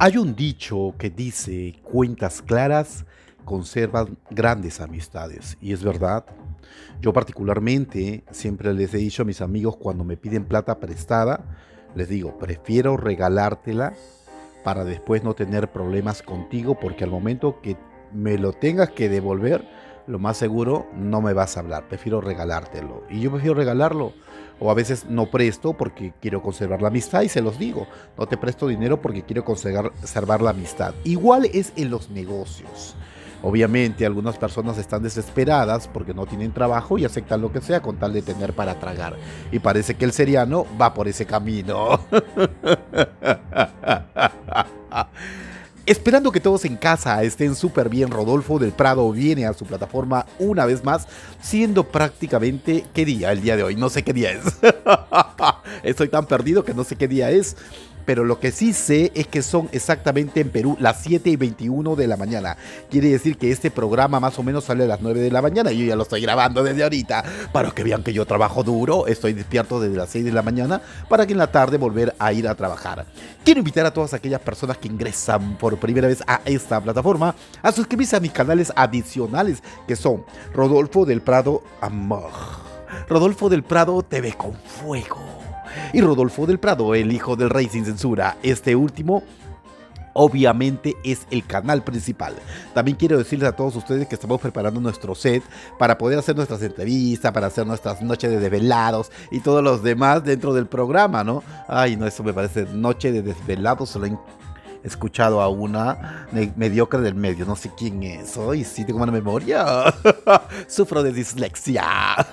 Hay un dicho que dice, cuentas claras conservan grandes amistades. Y es verdad. Yo particularmente siempre les he dicho a mis amigos cuando me piden plata prestada, les digo, prefiero regalártela para después no tener problemas contigo porque al momento que me lo tengas que devolver, lo más seguro no me vas a hablar, prefiero regalártelo. Y yo prefiero regalarlo. O a veces no presto porque quiero conservar la amistad y se los digo, no te presto dinero porque quiero conservar la amistad. Igual es en los negocios. Obviamente algunas personas están desesperadas porque no tienen trabajo y aceptan lo que sea con tal de tener para tragar. Y parece que el seriano va por ese camino. Esperando que todos en casa estén súper bien, Rodolfo del Prado viene a su plataforma una vez más, siendo prácticamente qué día el día de hoy. No sé qué día es. Estoy tan perdido que no sé qué día es pero lo que sí sé es que son exactamente en Perú las 7 y 21 de la mañana. Quiere decir que este programa más o menos sale a las 9 de la mañana yo ya lo estoy grabando desde ahorita para que vean que yo trabajo duro, estoy despierto desde las 6 de la mañana para que en la tarde volver a ir a trabajar. Quiero invitar a todas aquellas personas que ingresan por primera vez a esta plataforma a suscribirse a mis canales adicionales que son Rodolfo del Prado Amor, Rodolfo del Prado TV con Fuego y Rodolfo del Prado, el hijo del rey sin censura. Este último obviamente es el canal principal. También quiero decirles a todos ustedes que estamos preparando nuestro set para poder hacer nuestras entrevistas, para hacer nuestras noches de desvelados y todos los demás dentro del programa, ¿no? Ay, no, eso me parece noche de desvelados, lo escuchado a una mediocre del medio, no sé quién es. Hoy sí tengo mala memoria. Sufro de dislexia.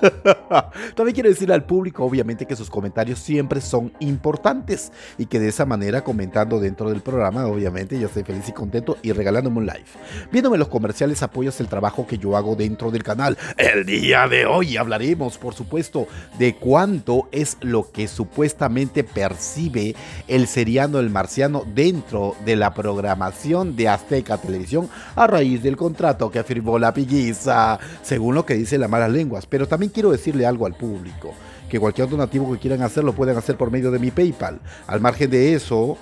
También quiero decirle al público, obviamente, que sus comentarios siempre son importantes y que de esa manera, comentando dentro del programa, obviamente, yo estoy feliz y contento y regalándome un live. Viéndome los comerciales, apoyas el trabajo que yo hago dentro del canal. El día de hoy hablaremos, por supuesto, de cuánto es lo que supuestamente percibe el seriano, el marciano, dentro de la programación de Azteca Televisión a raíz del contrato que firmó la pilliza, según lo que dice las malas lenguas. Pero también quiero decirle algo al público, que cualquier donativo que quieran hacer lo pueden hacer por medio de mi PayPal. Al margen de eso,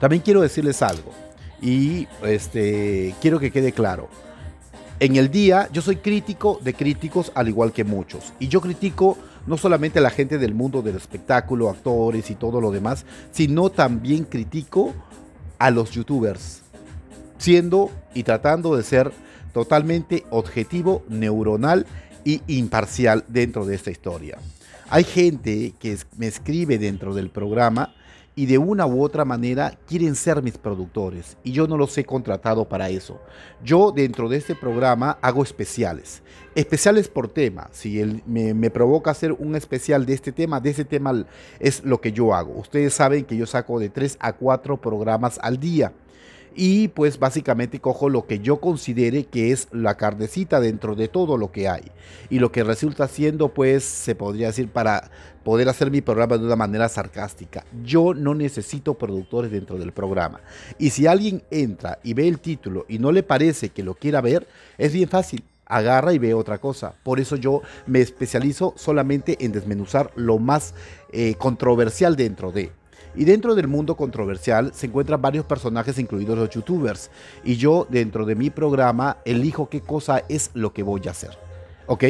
también quiero decirles algo y este, quiero que quede claro. En el día yo soy crítico de críticos al igual que muchos y yo critico no solamente a la gente del mundo del espectáculo, actores y todo lo demás, sino también critico a los youtubers, siendo y tratando de ser totalmente objetivo, neuronal y imparcial dentro de esta historia. Hay gente que me escribe dentro del programa y de una u otra manera quieren ser mis productores y yo no los he contratado para eso. Yo dentro de este programa hago especiales, especiales por tema. Si él me, provoca hacer un especial de este tema, de ese tema es lo que yo hago. Ustedes saben que yo saco de 3 a 4 programas al día y pues básicamente cojo lo que yo considere que es la carnecita dentro de todo lo que hay y lo que resulta siendo pues se podría decir para poder hacer mi programa de una manera sarcástica. Yo no necesito productores dentro del programa y si alguien entra y ve el título y no le parece que lo quiera ver, es bien fácil agarra y ve otra cosa. Por eso yo me especializo solamente en desmenuzar lo más eh, controversial dentro de. Y dentro del mundo controversial se encuentran varios personajes, incluidos los youtubers. Y yo, dentro de mi programa, elijo qué cosa es lo que voy a hacer. ¿Ok?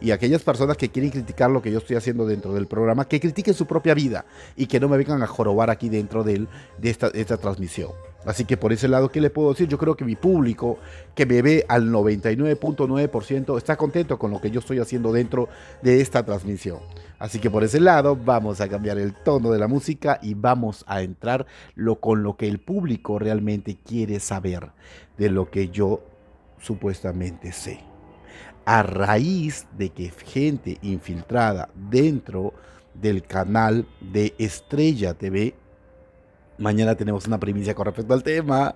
Y aquellas personas que quieren criticar lo que yo estoy haciendo dentro del programa, que critiquen su propia vida y que no me vengan a jorobar aquí dentro de, de, esta, transmisión. Así que por ese lado, ¿qué le puedo decir? Yo creo que mi público, que me ve al 99.9%, está contento con lo que yo estoy haciendo dentro de esta transmisión. Así que por ese lado vamos a cambiar el tono de la música y vamos a entrar lo, con lo que el público realmente quiere saber de lo que yo supuestamente sé. A raíz de que gente infiltrada dentro del canal de Estrella TV, mañana tenemos una primicia con respecto al tema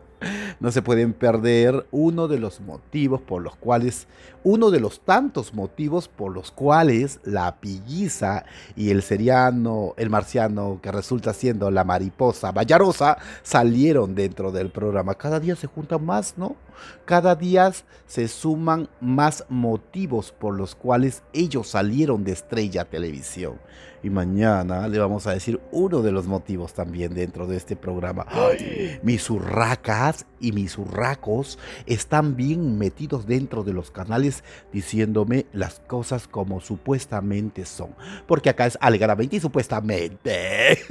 no se pueden perder uno de los motivos por los cuales, uno de los tantos motivos por los cuales la pilliza y el seriano, el marciano que resulta siendo la mariposa vallarosa salieron dentro del programa. Cada día se juntan más, ¿no? Cada día se suman más motivos por los cuales ellos salieron de Estrella Televisión. Y mañana le vamos a decir uno de los motivos también dentro de este programa. Ay, mis urracas y mis urracos están bien metidos dentro de los canales diciéndome las cosas como supuestamente son. Porque acá es alegadamente y supuestamente.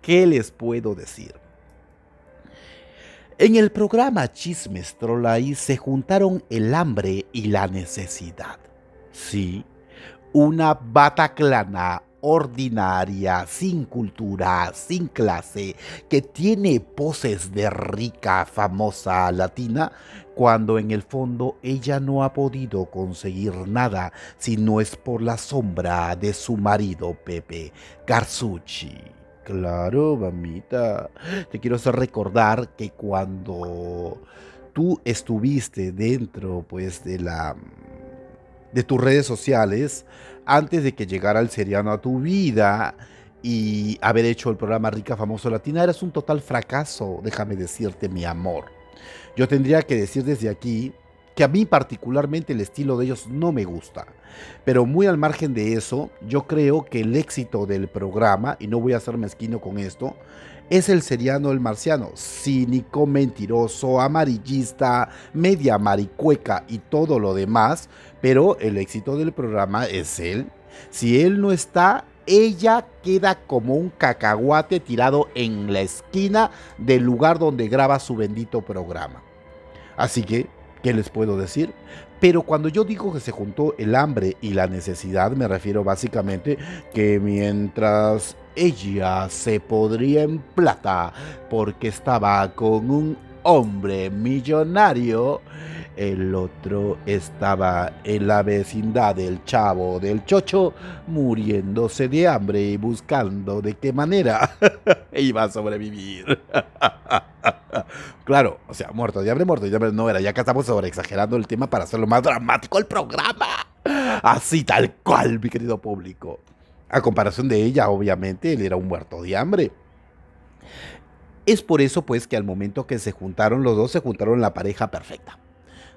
¿Qué les puedo decir? En el programa Chismes Trollay se juntaron el hambre y la necesidad. Sí, una bataclana ordinaria, sin cultura, sin clase, que tiene poses de rica, famosa latina, cuando en el fondo ella no ha podido conseguir nada si no es por la sombra de su marido Pepe Garzucci. Claro, mamita. Te quiero hacer recordar que cuando tú estuviste dentro pues de la de tus redes sociales antes de que llegara el seriano a tu vida y haber hecho el programa Rica Famoso Latina, eras un total fracaso, déjame decirte, mi amor. Yo tendría que decir desde aquí que a mí particularmente el estilo de ellos no me gusta. Pero muy al margen de eso, yo creo que el éxito del programa, y no voy a ser mezquino con esto, es el seriano El Marciano, cínico, mentiroso, amarillista, media maricueca y todo lo demás, pero el éxito del programa es él. Si él no está, ella queda como un cacahuate tirado en la esquina del lugar donde graba su bendito programa. Así que, ¿qué les puedo decir? Pero cuando yo digo que se juntó el hambre y la necesidad, me refiero básicamente que mientras ella se podría en plata porque estaba con un hombre millonario, el otro estaba en la vecindad del chavo del chocho, muriéndose de hambre y buscando de qué manera iba a sobrevivir. claro, o sea, muerto de hambre, muerto de hambre no era. Ya que estamos sobre exagerando el tema para hacerlo más dramático el programa. Así tal cual, mi querido público. A comparación de ella, obviamente, él era un muerto de hambre. Es por eso, pues, que al momento que se juntaron los dos, se juntaron la pareja perfecta.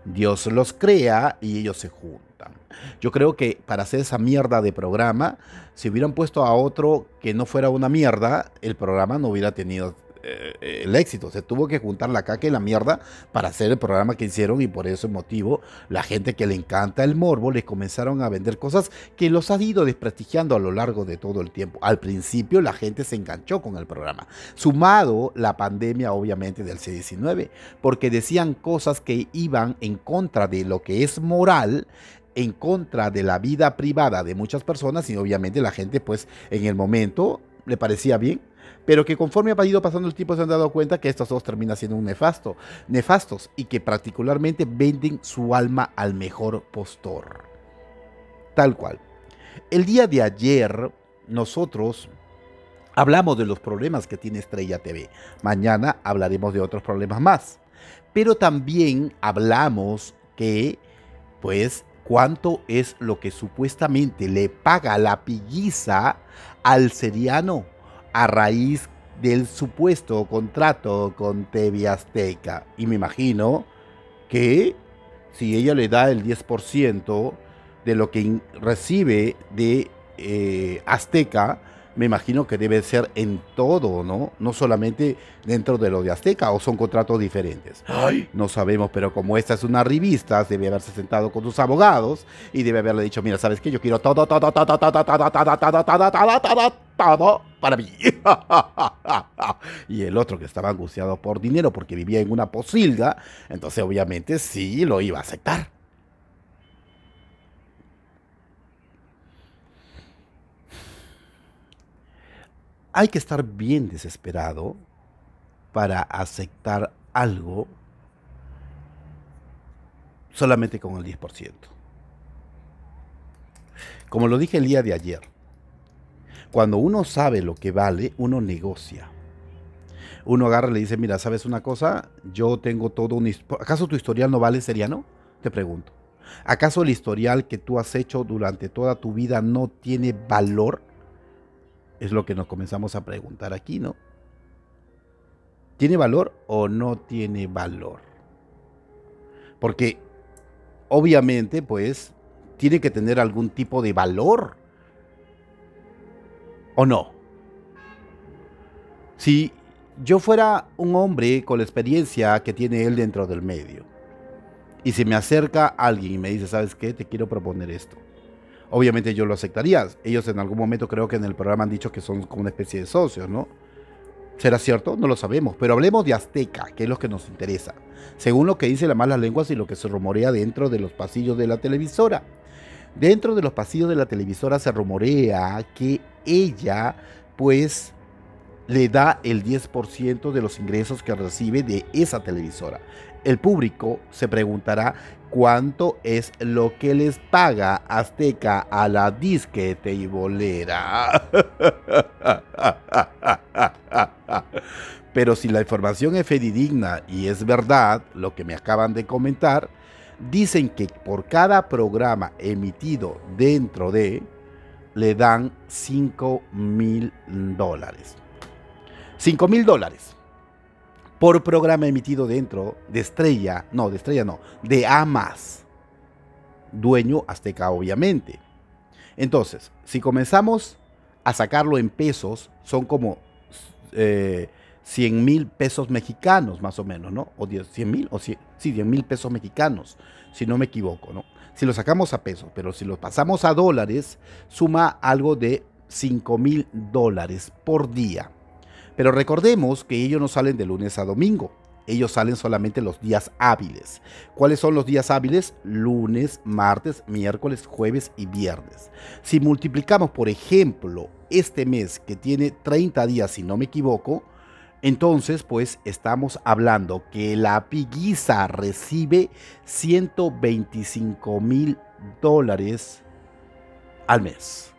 Dios los crea y ellos se juntan. Yo creo que para hacer esa mierda de programa, si hubieran puesto a otro que no fuera una mierda, el programa no hubiera tenido el éxito. Se tuvo que juntar la caca y la mierda para hacer el programa que hicieron y por ese motivo la gente que le encanta el morbo le comenzaron a vender cosas que los ha ido desprestigiando a lo largo de todo el tiempo. Al principio la gente se enganchó con el programa, sumado la pandemia obviamente del C-19, porque decían cosas que iban en contra de lo que es moral en contra de la vida privada de muchas personas y obviamente la gente pues en el momento le parecía bien pero que conforme ha ido pasando el tiempo se han dado cuenta que estos dos terminan siendo un nefasto, nefastos y que particularmente venden su alma al mejor postor. Tal cual. El día de ayer nosotros hablamos de los problemas que tiene Estrella TV. Mañana hablaremos de otros problemas más. Pero también hablamos que, pues, cuánto es lo que supuestamente le paga la pilliza al seriano a raíz del supuesto contrato con TV Azteca. Y me imagino que si ella le da el 10% de lo que recibe de eh, Azteca, me imagino que debe ser en todo, ¿no? No solamente dentro de lo de Azteca, o son contratos diferentes. Ay, no sabemos, pero como esta es una revista, debe haberse sentado con sus abogados y debe haberle dicho, mira, ¿sabes qué? Yo quiero todo, todo, todo, todo, todo, todo, todo, todo, todo, todo, todo, todo para mí. y el otro que estaba angustiado por dinero porque vivía en una posilga, entonces obviamente sí lo iba a aceptar. Hay que estar bien desesperado para aceptar algo solamente con el 10%. Como lo dije el día de ayer, cuando uno sabe lo que vale, uno negocia. Uno agarra y le dice, mira, ¿sabes una cosa? Yo tengo todo un... ¿Acaso tu historial no vale, seriano? Te pregunto. ¿Acaso el historial que tú has hecho durante toda tu vida no tiene valor? Es lo que nos comenzamos a preguntar aquí, ¿no? ¿Tiene valor o no tiene valor? Porque obviamente, pues, tiene que tener algún tipo de valor. ¿O no? Si yo fuera un hombre con la experiencia que tiene él dentro del medio, y si me acerca alguien y me dice, ¿sabes qué? Te quiero proponer esto. Obviamente yo lo aceptaría. Ellos en algún momento creo que en el programa han dicho que son como una especie de socios, ¿no? ¿Será cierto? No lo sabemos. Pero hablemos de Azteca, que es lo que nos interesa. Según lo que dice la malas lenguas y lo que se rumorea dentro de los pasillos de la televisora. Dentro de los pasillos de la televisora se rumorea que ella, pues, le da el 10% de los ingresos que recibe de esa televisora. El público se preguntará cuánto es lo que les paga Azteca a la disquete y bolera. Pero si la información es fidedigna y es verdad, lo que me acaban de comentar, dicen que por cada programa emitido dentro de, le dan 5 mil dólares. 5 mil dólares por programa emitido dentro de Estrella, no, de Estrella no, de Amas, dueño Azteca obviamente. Entonces, si comenzamos a sacarlo en pesos, son como 100 eh, mil pesos mexicanos más o menos, ¿no? O 100 mil, o 100, sí, 100 mil pesos mexicanos, si no me equivoco, ¿no? Si lo sacamos a pesos, pero si lo pasamos a dólares, suma algo de 5 mil dólares por día. Pero recordemos que ellos no salen de lunes a domingo. Ellos salen solamente los días hábiles. ¿Cuáles son los días hábiles? Lunes, martes, miércoles, jueves y viernes. Si multiplicamos, por ejemplo, este mes que tiene 30 días, si no me equivoco, entonces pues estamos hablando que la piguiza recibe 125 mil dólares al mes.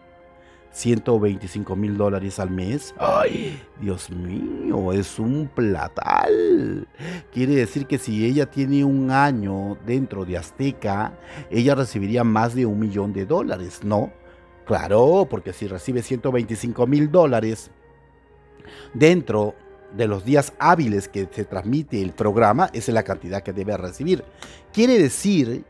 125 mil dólares al mes. ¡Ay! Dios mío, es un platal. Quiere decir que si ella tiene un año dentro de Azteca, ella recibiría más de un millón de dólares, ¿no? Claro, porque si recibe 125 mil dólares dentro de los días hábiles que se transmite el programa, esa es la cantidad que debe recibir. Quiere decir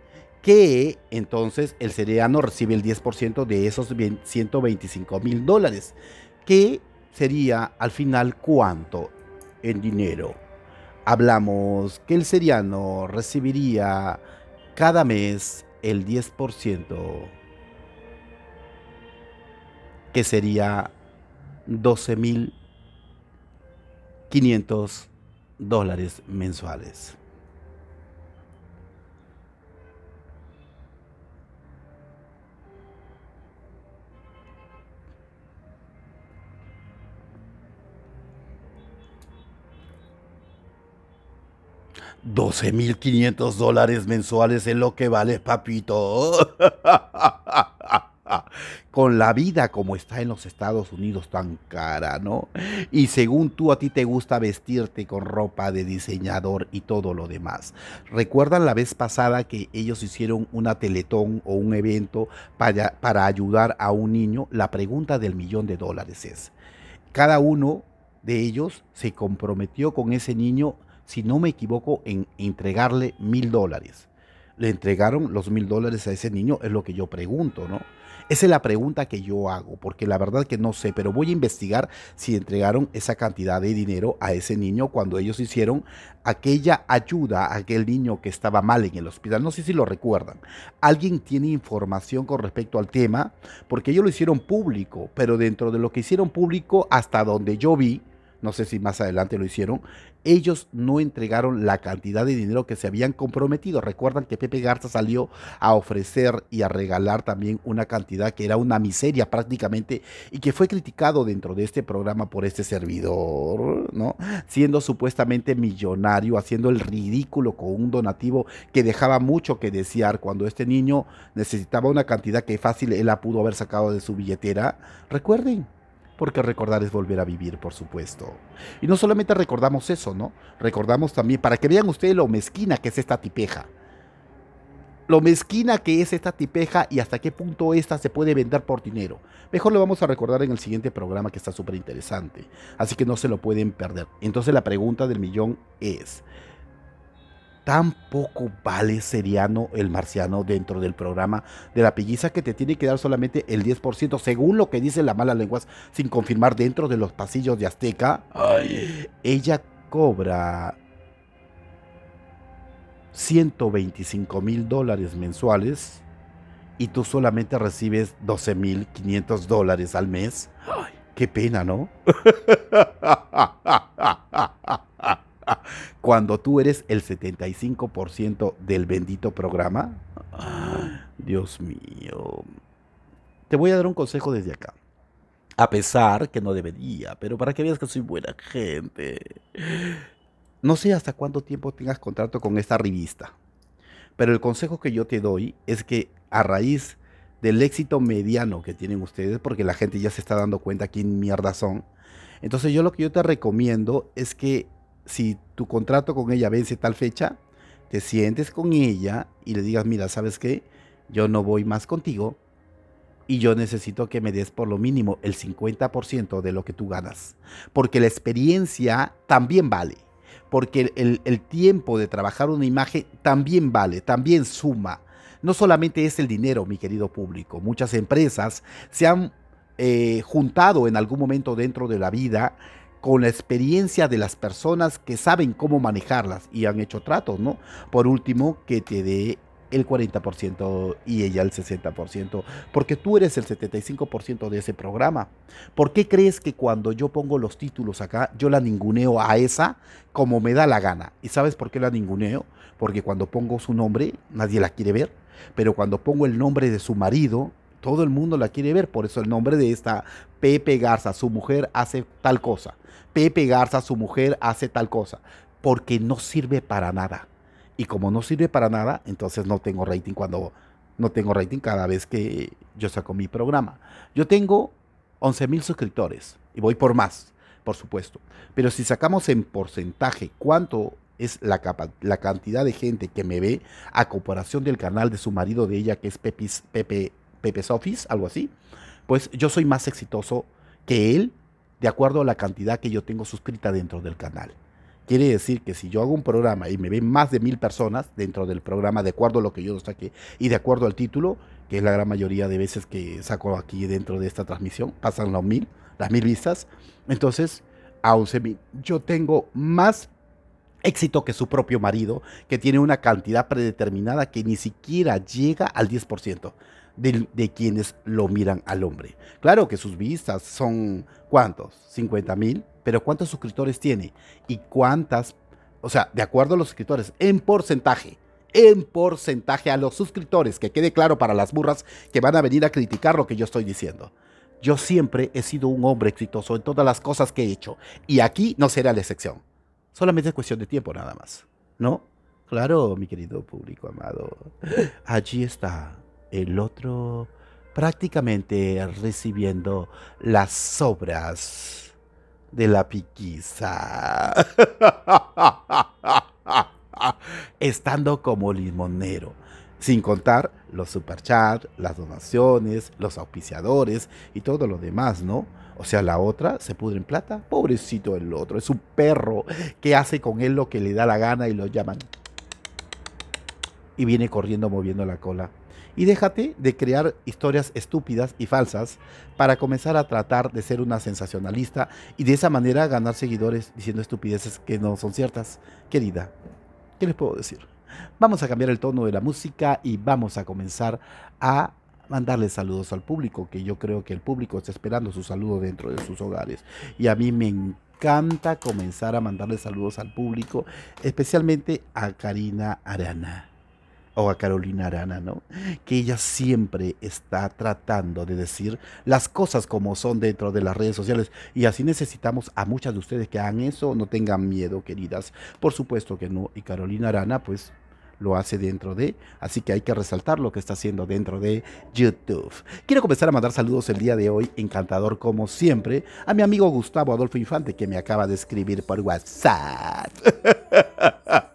que entonces el seriano recibe el 10% de esos 125 mil dólares, que sería al final cuánto en dinero. Hablamos que el seriano recibiría cada mes el 10%, que sería 12 mil 500 dólares mensuales. 12.500 dólares mensuales es lo que vale, papito. Con la vida como está en los Estados Unidos tan cara, ¿no? Y según tú a ti te gusta vestirte con ropa de diseñador y todo lo demás. ¿Recuerdan la vez pasada que ellos hicieron una teletón o un evento para, para ayudar a un niño? La pregunta del millón de dólares es, cada uno de ellos se comprometió con ese niño si no me equivoco, en entregarle mil dólares. ¿Le entregaron los mil dólares a ese niño? Es lo que yo pregunto, ¿no? Esa es la pregunta que yo hago, porque la verdad que no sé, pero voy a investigar si entregaron esa cantidad de dinero a ese niño cuando ellos hicieron aquella ayuda a aquel niño que estaba mal en el hospital. No sé si lo recuerdan. ¿Alguien tiene información con respecto al tema? Porque ellos lo hicieron público, pero dentro de lo que hicieron público, hasta donde yo vi, no sé si más adelante lo hicieron, ellos no entregaron la cantidad de dinero que se habían comprometido. Recuerdan que Pepe Garza salió a ofrecer y a regalar también una cantidad que era una miseria prácticamente y que fue criticado dentro de este programa por este servidor, ¿no? Siendo supuestamente millonario, haciendo el ridículo con un donativo que dejaba mucho que desear cuando este niño necesitaba una cantidad que fácil él pudo haber sacado de su billetera. Recuerden, porque recordar es volver a vivir, por supuesto. Y no solamente recordamos eso, ¿no? Recordamos también, para que vean ustedes lo mezquina que es esta tipeja. Lo mezquina que es esta tipeja y hasta qué punto esta se puede vender por dinero. Mejor lo vamos a recordar en el siguiente programa que está súper interesante. Así que no se lo pueden perder. Entonces la pregunta del millón es, tan poco vale Seriano el marciano dentro del programa de la pilliza que te tiene que dar solamente el 10%, según lo que dicen las malas lenguas, sin confirmar dentro de los pasillos de Azteca. Ella cobra 125 mil dólares mensuales y tú solamente recibes 12 mil 500 dólares al mes. qué pena, ¿no? Cuando tú eres el 75% del bendito programa. Dios mío. Te voy a dar un consejo desde acá. A pesar que no debería, pero para que veas que soy buena gente. No sé hasta cuánto tiempo tengas contrato con esta revista, pero el consejo que yo te doy es que a raíz del éxito mediano que tienen ustedes, porque la gente ya se está dando cuenta quién mierda son, entonces yo lo que yo te recomiendo es que si tu contrato con ella vence tal fecha, te sientes con ella y le digas, mira, ¿sabes qué? Yo no voy más contigo y yo necesito que me des por lo mínimo el 50% de lo que tú ganas. Porque la experiencia también vale. Porque el, tiempo de trabajar una imagen también vale, también suma. No solamente es el dinero, mi querido público. Muchas empresas se han eh, juntado en algún momento dentro de la vida con la experiencia de las personas que saben cómo manejarlas y han hecho tratos, ¿no? Por último, que te dé el 40% y ella el 60%, porque tú eres el 75% de ese programa. ¿Por qué crees que cuando yo pongo los títulos acá, yo la ninguneo a esa como me da la gana? ¿Y sabes por qué la ninguneo? Porque cuando pongo su nombre, nadie la quiere ver, pero cuando pongo el nombre de su marido, todo el mundo la quiere ver, por eso el nombre de esta Pepe Garza, su mujer hace tal cosa. Pepe Garza, su mujer, hace tal cosa, porque no sirve para nada. Y como no sirve para nada, entonces no tengo rating cuando no tengo rating cada vez que yo saco mi programa. Yo tengo 11 mil suscriptores y voy por más, por supuesto. Pero si sacamos en porcentaje cuánto es la, cantidad de gente que me ve a comparación del canal de su marido de ella, que es Pepis, Pepe, Pepe Sofis, algo así, pues yo soy más exitoso que él de acuerdo a la cantidad que yo tengo suscrita dentro del canal. Quiere decir que si yo hago un programa y me ven más de mil personas dentro del programa, de acuerdo a lo que yo saqué y de acuerdo al título, que es la gran mayoría de veces que saco aquí dentro de esta transmisión, pasan los mil, las mil vistas, entonces a 11 mil. Yo tengo más éxito que su propio marido, que tiene una cantidad predeterminada que ni siquiera llega al 10% de, quienes lo miran al hombre. Claro que sus vistas son, ¿cuántos? 50 mil, pero ¿cuántos suscriptores tiene? ¿Y cuántas? O sea, de acuerdo a los suscriptores, en porcentaje, en porcentaje a los suscriptores, que quede claro para las burras que van a venir a criticar lo que yo estoy diciendo. Yo siempre he sido un hombre exitoso en todas las cosas que he hecho, y aquí no será la excepción. Solamente es cuestión de tiempo nada más, ¿no? Claro, mi querido público amado. Allí está el otro prácticamente recibiendo las sobras de la piquiza. Estando como limonero. Sin contar los superchats, las donaciones, los auspiciadores y todo lo demás, ¿no? O sea, la otra se pudre en plata. Pobrecito el otro. Es un perro que hace con él lo que le da la gana y lo llaman. Y viene corriendo moviendo la cola y déjate de crear historias estúpidas y falsas para comenzar a tratar de ser una sensacionalista y de esa manera ganar seguidores diciendo estupideces que no son ciertas. Querida, ¿qué les puedo decir? Vamos a cambiar el tono de la música y vamos a comenzar a mandarle saludos al público, que yo creo que el público está esperando su saludo dentro de sus hogares. Y a mí me encanta comenzar a mandarle saludos al público, especialmente a Karina Arana o a Carolina Arana, ¿no? Que ella siempre está tratando de decir las cosas como son dentro de las redes sociales. Y así necesitamos a muchas de ustedes que hagan eso, no tengan miedo, queridas. Por supuesto que no. Y Carolina Arana, pues lo hace dentro de, así que hay que resaltar lo que está haciendo dentro de YouTube. Quiero comenzar a mandar saludos el día de hoy, encantador como siempre, a mi amigo Gustavo Adolfo Infante que me acaba de escribir por WhatsApp.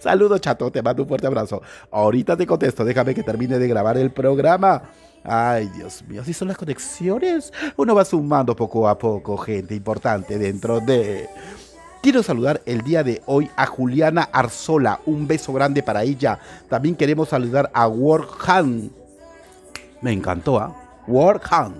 Saludos, chato, te mando un fuerte abrazo. Ahorita te contesto, déjame que termine de grabar el programa. Ay, Dios mío, así son las conexiones. Uno va sumando poco a poco gente importante dentro de... Quiero saludar el día de hoy a Juliana Arzola. Un beso grande para ella. También queremos saludar a Hunt. Me encantó, ¿ah? Hunt. ¡Ah,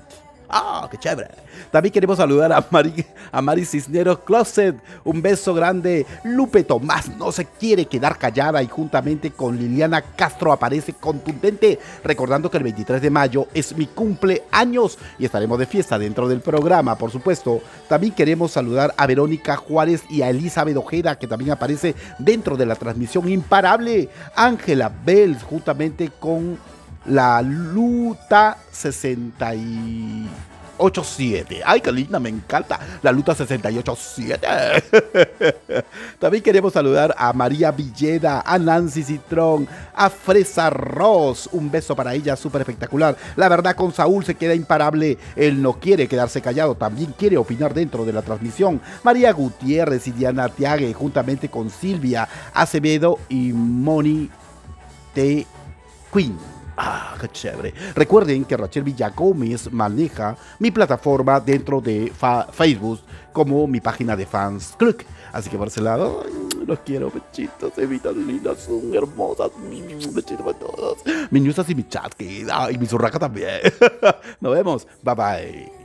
qué chévere! También queremos saludar a Mari, a Mari Cisneros Closet. Un beso grande. Lupe Tomás no se quiere quedar callada y juntamente con Liliana Castro aparece contundente, recordando que el 23 de mayo es mi cumpleaños y estaremos de fiesta dentro del programa, por supuesto. También queremos saludar a Verónica Juárez y a Elizabeth Ojeda, que también aparece dentro de la transmisión imparable. Ángela Bells, juntamente con la Luta 687. Ay, qué linda, me encanta. La Luta 687. También queremos saludar a María Villeda, a Nancy Citrón, a Fresa Ross. Un beso para ella, súper espectacular. La verdad, con Saúl se queda imparable. Él no quiere quedarse callado, también quiere opinar dentro de la transmisión. María Gutiérrez y Diana Tiague, juntamente con Silvia Acevedo y Moni T. Queen. Ah, qué chévere. Recuerden que Rachel Villagómez maneja mi plataforma dentro de Facebook como mi página de fans club. Así que por ese lado, los quiero, bechitos, tan lindas, son hermosas. Bechitos para todos. Mis newsas y mi chat, y mi zurraca también. Nos vemos. Bye bye.